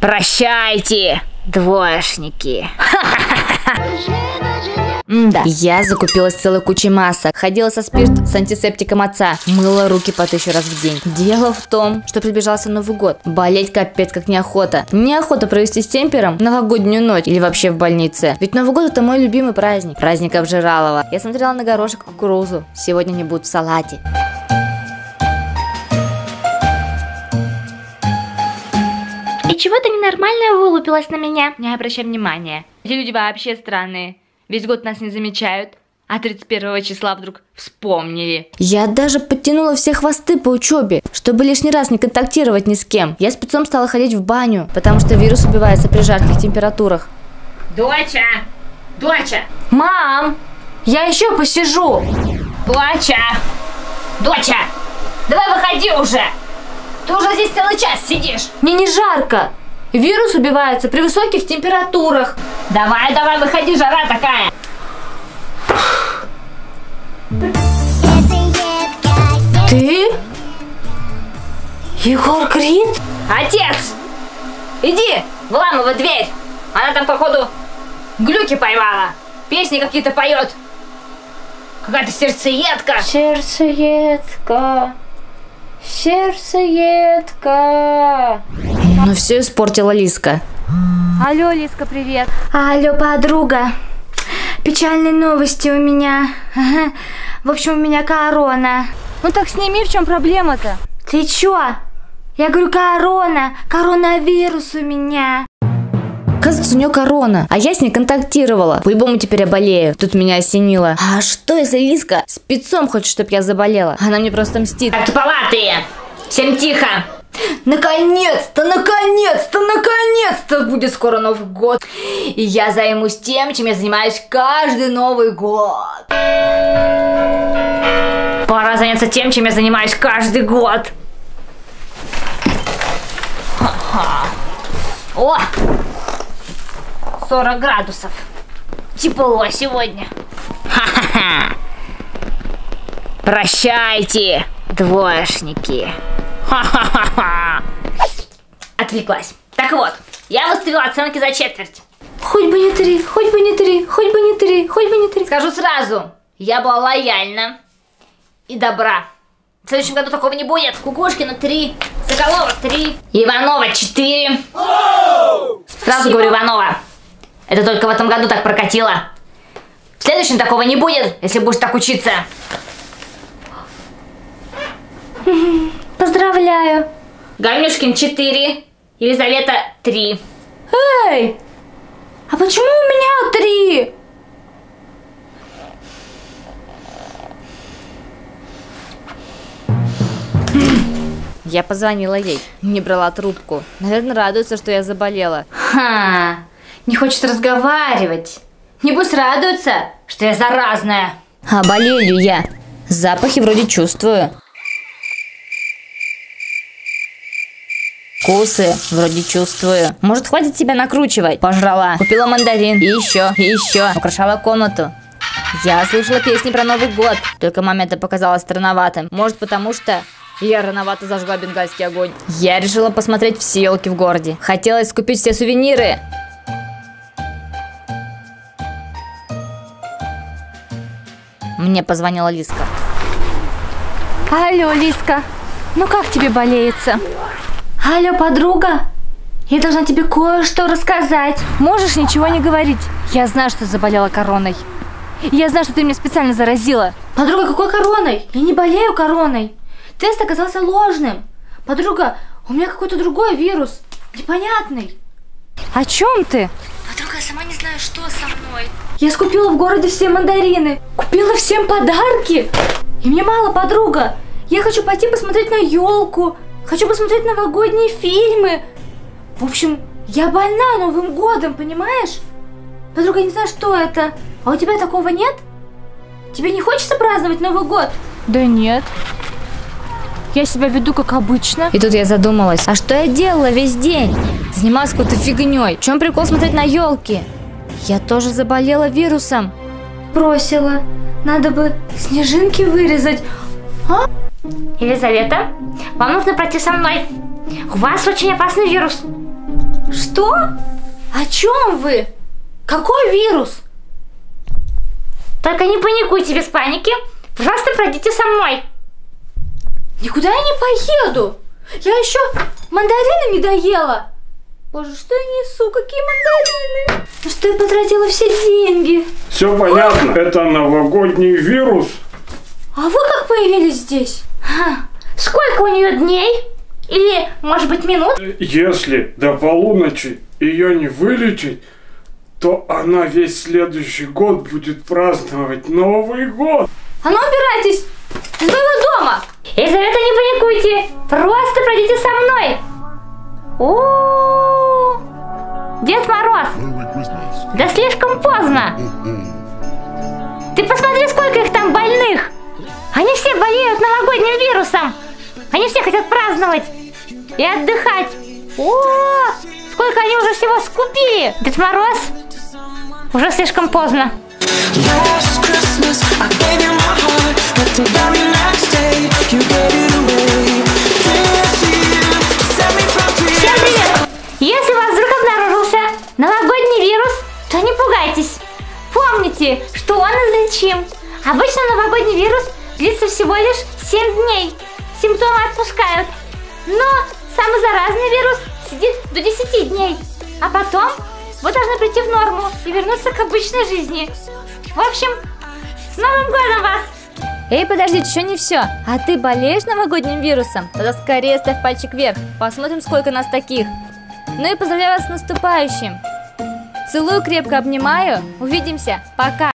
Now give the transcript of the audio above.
Прощайте, двоечники. Да. Я закупилась целой кучей масок, ходила со спирт с антисептиком отца, мыла руки по тысячу раз в день. Дело в том, что приближался Новый год. Болеть капец как неохота. Неохота провести с темпером новогоднюю ночь или вообще в больнице. Ведь Новый год это мой любимый праздник. Праздник обжиралова. Я смотрела на горошек кукурузу. Сегодня не будут в салате. Чего ты ненормальная вылупилась на меня? Не обращай внимания. Эти люди вообще странные. Весь год нас не замечают. А 31 числа вдруг вспомнили. Я даже подтянула все хвосты по учебе, чтобы лишний раз не контактировать ни с кем. Я спецом стала ходить в баню, потому что вирус убивается при жарких температурах. Доча! Доча! Мам, я еще посижу. Доча! Доча! Давай выходи уже! Ты уже здесь целый час сидишь. Мне не жарко. Вирус убивается при высоких температурах. Давай, давай, выходи, жара такая. Ты? Егор Крид? Отец! Иди, выламывай дверь. Она там, походу, глюки поймала. Песни какие-то поет. Какая-то сердцеедка. Сердцеедка. Сердцеедка. Но все испортила Лиска. Алло, Лиска, привет. Алло, подруга. Печальные новости у меня. В общем, у меня корона. Ну так сними, в чем проблема-то? Ты чё? Я говорю, корона. Коронавирус у меня. Оказывается, у нее корона, а я с ней контактировала. По-любому теперь я болею. Тут меня осенило. А что, если Лиска спецом хочет, чтобы я заболела? Она мне просто мстит. Так, туповатые! Всем тихо! Наконец-то, наконец-то, наконец-то будет скоро Новый год. И я займусь тем, чем я занимаюсь каждый Новый год. Пора заняться тем, чем я занимаюсь каждый год. О! 40 градусов. Тепло сегодня. Ха-ха-ха. Прощайте, двоечники. Ха-ха-ха. Отвлеклась. Так вот, я выставила оценки за четверть. Хоть бы не три, хоть бы не три, хоть бы не три, хоть бы не три. Скажу сразу, я была лояльна и добра. В следующем году такого не будет. Кукушкина 3, Соколова 3, Иванова 4. Сразу говорю, Иванова, это только в этом году так прокатило. В следующем такого не будет, если будешь так учиться. Поздравляю. Говнюшкин 4, Елизавета 3. Эй, а почему у меня три? Я позвонила ей, не брала трубку. Наверное, радуется, что я заболела. Ха, не хочет разговаривать. Небось радуется, что я заразная. А болею я. Запахи вроде чувствую. Вкусы вроде чувствую. Может, хватит тебя накручивать? Пожрала. Купила мандарин. И еще, и еще. Украшала комнату. Я слышала песни про Новый год. Только маме это показалось странноватым. Может, потому что я рановато зажгла бенгальский огонь. Я решила посмотреть все елки в городе. Хотелось купить все сувениры. Мне позвонила Лиска. Алло, Лиска. Ну как тебе болеется? Алло, подруга. Я должна тебе кое-что рассказать. Можешь ничего не говорить. Я знаю, что заболела короной. Я знаю, что ты меня специально заразила. Подруга, какой короной? Я не болею короной. Тест оказался ложным. Подруга, у меня какой-то другой вирус. Непонятный. О чем ты? Я сама не знаю, что со мной. Я скупила в городе все мандарины. Купила всем подарки. И мне мало, подруга. Я хочу пойти посмотреть на елку. Хочу посмотреть новогодние фильмы. В общем, я больна Новым годом, понимаешь? Подруга, я не знаю, что это. А у тебя такого нет? Тебе не хочется праздновать Новый год? Да нет. Я себя веду как обычно. И тут я задумалась, а что я делала весь день? Занималась какой-то фигней. В чем прикол смотреть на елки? Я тоже заболела вирусом. Бросила. Надо бы снежинки вырезать. А? Елизавета, вам нужно пройти со мной. У вас очень опасный вирус. Что? О чем вы? Какой вирус? Только не паникуйте без паники. Пожалуйста, пройдите со мной. Никуда я не поеду. Я еще мандарины не доела. Боже, что я несу? Какие мандарины? На что я потратила все деньги? Все понятно, это новогодний вирус. А вы как появились здесь? Ха, Сколько у нее дней? Или, может быть, минут? Если до полуночи ее не вылечить, то она весь следующий год будет праздновать Новый год. А ну убирайтесь из моего дома! Елизавета, не паникуйте. Просто пройдите со мной. О, Дед Мороз, да слишком поздно. Ты посмотри, сколько их там больных. Они все болеют новогодним вирусом. Они все хотят праздновать и отдыхать. О, сколько они уже всего скупили. Дед Мороз, уже слишком поздно. Если вас вдруг обнаружился новогодний вирус, то не пугайтесь. Помните, что он излечим. Обычно новогодний вирус длится всего лишь 7 дней. Симптомы отпускают. Но самый заразный вирус сидит до 10 дней. А потом вы должны прийти в норму и вернуться к обычной жизни. В общем, с Новым годом вас! Эй, подождите, еще не все. А ты болеешь новогодним вирусом? Тогда скорее ставь пальчик вверх. Посмотрим, сколько нас таких. Ну и поздравляю вас с наступающим. Целую, крепко обнимаю. Увидимся. Пока.